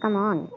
come on.